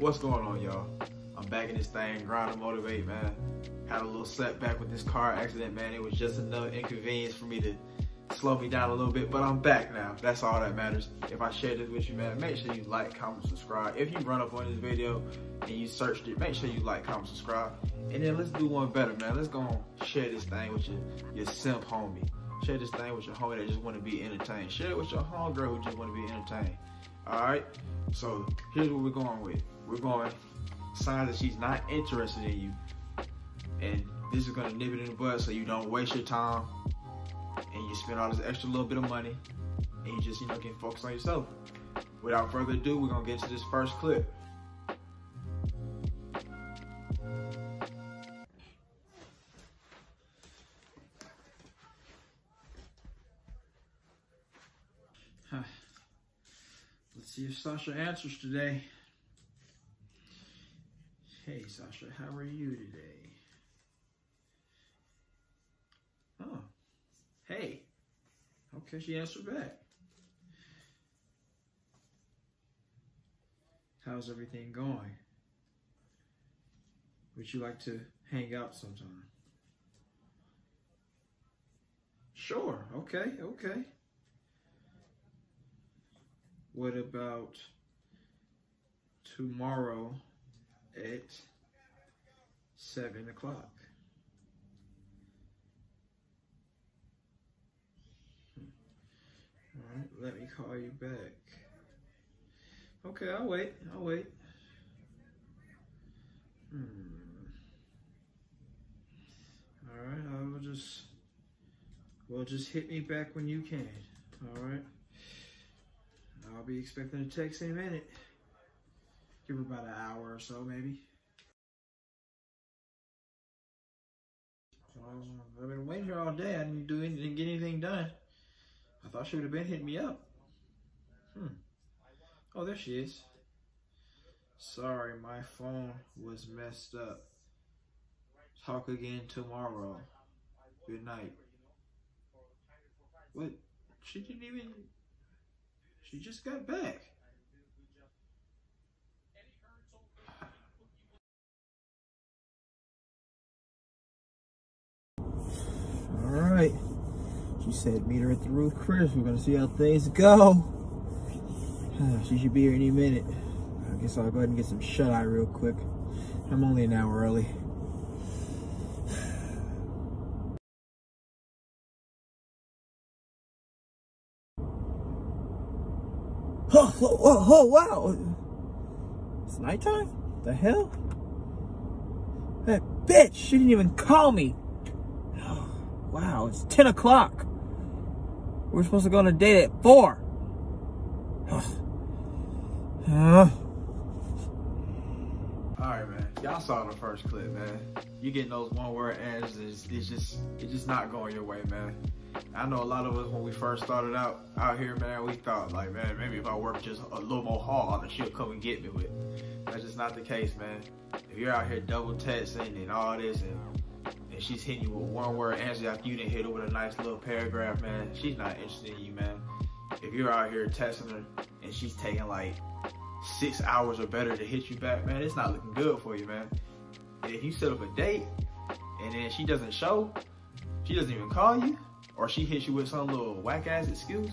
What's going on, y'all? I'm back in this thing, grind to motivate, man. Had a little setback with this car accident, man. It was just enough inconvenience for me to slow me down a little bit, but I'm back now. That's all that matters. If I share this with you, man, make sure you like, comment, subscribe. If you run up on this video and you searched it, make sure you like, comment, subscribe. And then let's do one better, man. Let's go share this thing with your, your simp homie. Share this thing with your homie that just want to be entertained. Share it with your homegirl who just want to be entertained. All right? So here's what we're going with. We're going signs that she's not interested in you. And this is gonna nip it in the bud so you don't waste your time and you spend all this extra little bit of money and you just, you know, can focus on yourself. Without further ado, we're gonna get to this first clip. If Sasha answers today. Hey Sasha, how are you today? Oh, hey. Okay, she answered back. How's everything going? Would you like to hang out sometime? Sure, okay, okay. What about tomorrow at 7 o'clock? All right, let me call you back. Okay, I'll wait. I'll wait. Hmm. All right, I will just. Well, just hit me back when you can. All right. I'll be expecting a text in a minute. Give her about an hour or so, maybe. I've been waiting here all day. I didn't do anything, get anything done. I thought she would have been hitting me up. Hmm. Oh, there she is. Sorry, my phone was messed up. Talk again tomorrow. Good night. What? She didn't even. She just got back. All right. She said meet her at the Ruth Chris. We're gonna see how things go. She should be here any minute. I guess I'll go ahead and get some shut eye real quick. I'm only an hour early. Oh, oh, wow. It's nighttime? The hell? That bitch, she didn't even call me. Wow, it's 10 o'clock. We're supposed to go on a date at 4. Uh. Alright, man. Y'all saw the first clip, man. You getting those one word answers, it's just, it's just not going your way, man. I know a lot of us when we first started out out here, man, we thought like, man, maybe if I work just a little more hard, she'll come and get me with. That's just not the case, man. If you're out here double texting and all this and and she's hitting you with one word answer after you didn't hit her with a nice little paragraph, man, she's not interested in you, man. If you're out here texting her and she's taking like six hours or better to hit you back, man, it's not looking good for you, man. And if you set up a date and then she doesn't show, she doesn't even call you, or she hits you with some little whack ass excuse,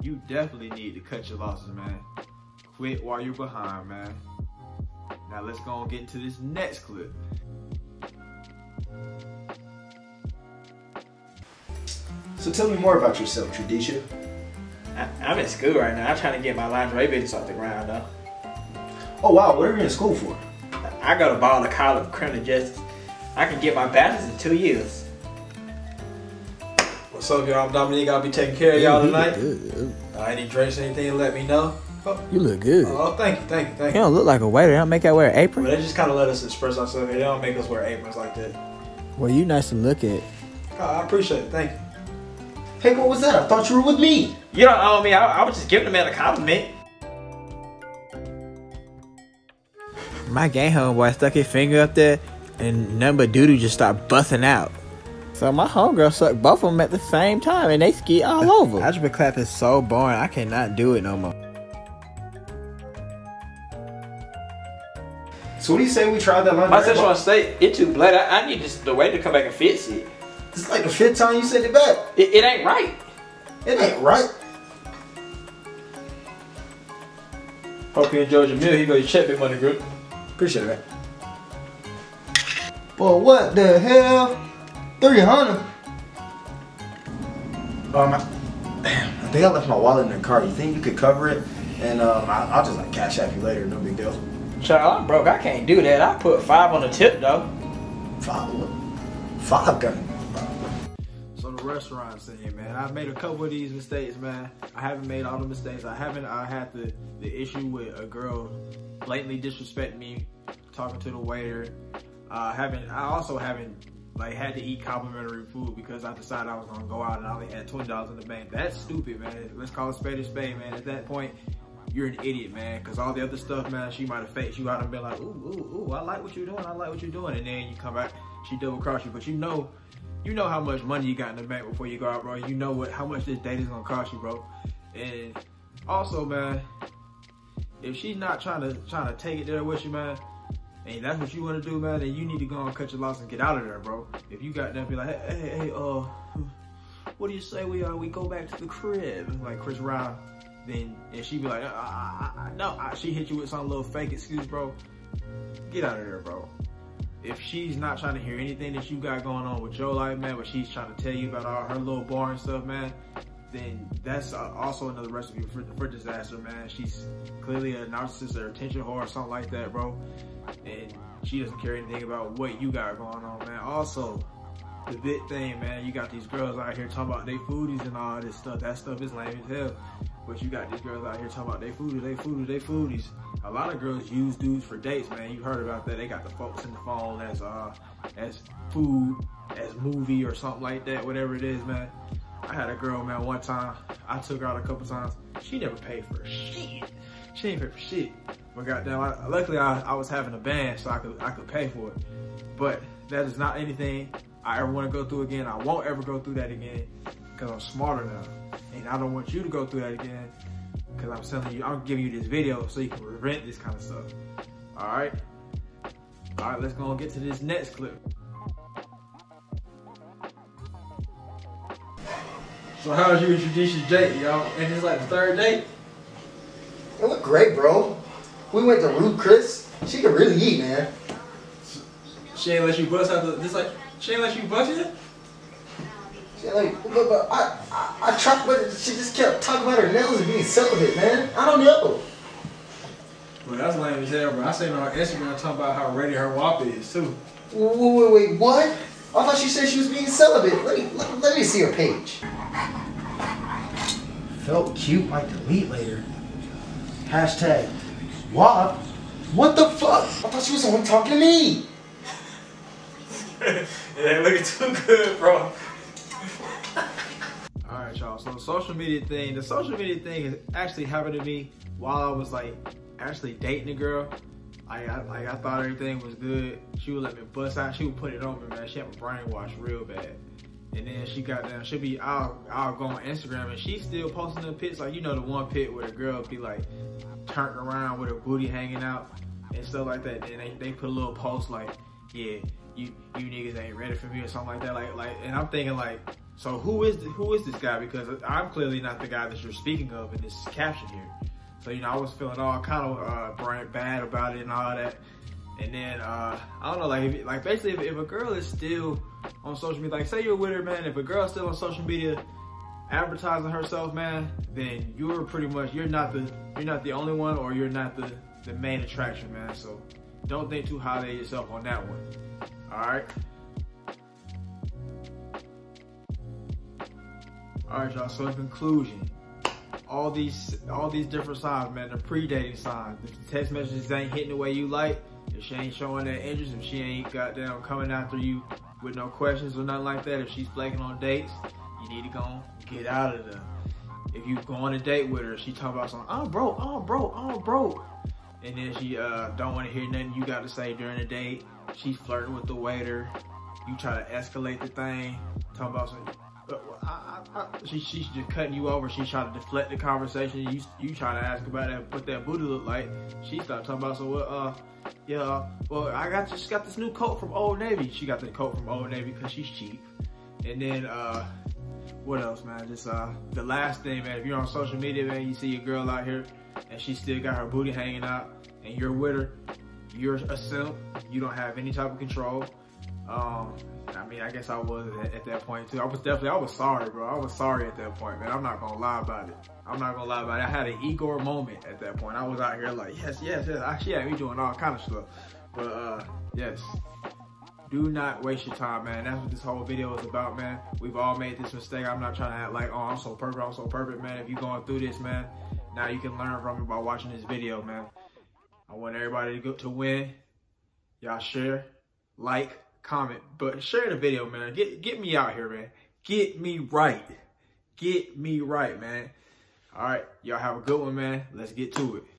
you definitely need to cut your losses, man. Quit while you're behind, man. Now let's go and get into this next clip. So tell me more about yourself, Tradisha. I, I'm in school right now. I'm trying to get my lingerie business off the ground, though. Oh wow, what are you in school for? I go to Ball of College of Criminal Justice. I can get my bachelor's in two years. What's up, y'all? I'm Dominique. I'll be taking care of y'all tonight. Good. Uh, any drinks, anything, let me know. Oh, You look good. oh, thank you, thank you, thank You you. don't look like a waiter. They don't make that wear an But apron. they just kind of let us express ourselves. They don't make us wear aprons like that. Well, you nice to look at. Oh, I appreciate it. Thank you. Hey, what was that? I thought you were with me. You don't owe me. I, I was just giving the man a compliment. My game homeboy stuck his finger up there, and number but doo just started busting out. So my homegirl sucked both of them at the same time, and they ski all over. Algebra class is so boring. I cannot do it no more. So what do you say we try that My lingerie? Szechuan steak, it too blood. I, I need just the way to come back and fix it. This is like the fifth time you said it back. It, it ain't right. It ain't right. Hope you enjoyed your meal. Here you go your check, big money group. Appreciate it. Well, what the hell? 300? Um, I, damn, I think I left my wallet in the car. You think you could cover it? And um, I, I'll just like cash app you later. No big deal. Child, I'm broke. I can't do that. I put five on the tip though. Five? Five gun. So the restaurant scene, man. I've made a couple of these mistakes, man. I haven't made all the mistakes. I haven't. I had the the issue with a girl blatantly disrespecting me, talking to the waiter. Uh, haven't. I also haven't like had to eat complimentary food because I decided I was gonna go out and I only had twenty dollars in the bank. That's stupid, man. Let's call it spade a spade, man. At that point, you're an idiot, man. Cause all the other stuff, man, she might have faked you out and been like, ooh, ooh, ooh, I like what you're doing. I like what you're doing. And then you come back, she double cross you. But you know, you know how much money you got in the bank before you go out, bro. You know what, how much this date is gonna cost you, bro. And also, man, if she's not trying to trying to take it there with you, man, and that's what you want to do, man, then you need to go and cut your loss and get out of there, bro. If you got them, be like, hey, hey, hey, uh, what do you say we uh we go back to the crib, like Chris Ryan? Then and she be like, uh, uh, uh, no, she hit you with some little fake excuse, bro. Get out of there, bro. If she's not trying to hear anything that you got going on with your life, man, but she's trying to tell you about all her little boring stuff, man, then that's also another recipe for, for disaster, man. She's clearly a narcissist or attention whore or something like that, bro. And she doesn't care anything about what you got going on, man. Also, the big thing, man, you got these girls out here talking about they foodies and all this stuff. That stuff is lame as hell. But you got these girls out here talking about they foodies, they foodies, they foodies. A lot of girls use dudes for dates, man. You heard about that. They got the folks in the phone as uh as food, as movie or something like that, whatever it is, man. I had a girl, man, one time. I took her out a couple times. She never paid for shit. She ain't paid for shit. But goddamn, I, luckily I, I was having a band, so I could I could pay for it. But that is not anything I ever want to go through again. I won't ever go through that again because I'm smarter now. And I don't want you to go through that again because I'm telling you, I'm giving you this video so you can prevent this kind of stuff. All right? All right, let's go and get to this next clip. So you introduce your Jake, y'all? And it's like the third date? It looked great, bro. We went to Ruth Chris. She could really eat, man. She ain't let you bust out the, just like, she ain't let you bust it? She like, but, but I, I, I tried, but she just kept talking about her nails and being celibate, man. I don't know. Well, that's lame as hell, bro. I seen on her Instagram talking about how ready her WAP is, too. Wait, wait, wait, what? I thought she said she was being celibate. Let me, let, let me see her page. Felt cute, might delete later. Hashtag WAP. What the fuck? I thought she was the one talking to me. it ain't looking too good, bro. All right, y'all. So the social media thing, the social media thing is actually happened to me while I was like actually dating a girl. I, I like I thought everything was good. She would let me bust out. She would put it on me, man. She had me brainwashed real bad. And then she got down. She'll be. I'll go on Instagram and she's still posting the pics. Like you know the one pic where the girl be like turned around with her booty hanging out and stuff like that. Then they, they put a little post like, yeah, you you niggas ain't ready for me or something like that. Like like, and I'm thinking like, so who is the, who is this guy? Because I'm clearly not the guy that you're speaking of in this caption here. So you know, I was feeling all kind of uh, bad about it and all that. And then uh, I don't know, like if, like basically, if, if a girl is still on social media, like say you're with her, man. If a girl's still on social media advertising herself, man, then you're pretty much you're not the you're not the only one, or you're not the the main attraction, man. So don't think too highly of yourself on that one. All right. All right, y'all. So in conclusion, all these all these different signs, man, the pre-dating signs. If the text messages ain't hitting the way you like, if she ain't showing that interest, if she ain't goddamn coming after you with no questions or nothing like that, if she's flaking on dates, you need to go get out of there. If you go on a date with her, she talk about something, oh bro, oh bro, oh bro. And then she uh, don't want to hear nothing you got to say during the date. She's flirting with the waiter. You try to escalate the thing. Talk about some, I, I, she, she's just cutting you over. She's trying to deflect the conversation. You you trying to ask about that, what that booty look like. She started talking about, so what, uh, yeah, well, I got just got this new coat from Old Navy. She got the coat from Old Navy because she's cheap. And then, uh, what else, man? Just, uh, the last thing, man, if you're on social media, man, you see a girl out here and she still got her booty hanging out and you're with her, you're a simp. You don't have any type of control. Um, I mean, I guess I was at, at, that point too. I was definitely, I was sorry, bro. I was sorry at that point, man. I'm not gonna lie about it. I'm not gonna lie about it. I had an Igor moment at that point. I was out here like, yes, yes, yes. Actually, yeah, me doing all kind of stuff. But uh, yes, do not waste your time, man. That's what this whole video is about, man. We've all made this mistake. I'm not trying to act like, oh, I'm so perfect, I'm so perfect, man. If you're going through this, man, now you can learn from it by watching this video, man. I want everybody to go to win. Y'all share, like, comment, but share the video, man. Get get me out here, man. Get me right. Get me right, man. All right, y'all have a good one, man. Let's get to it.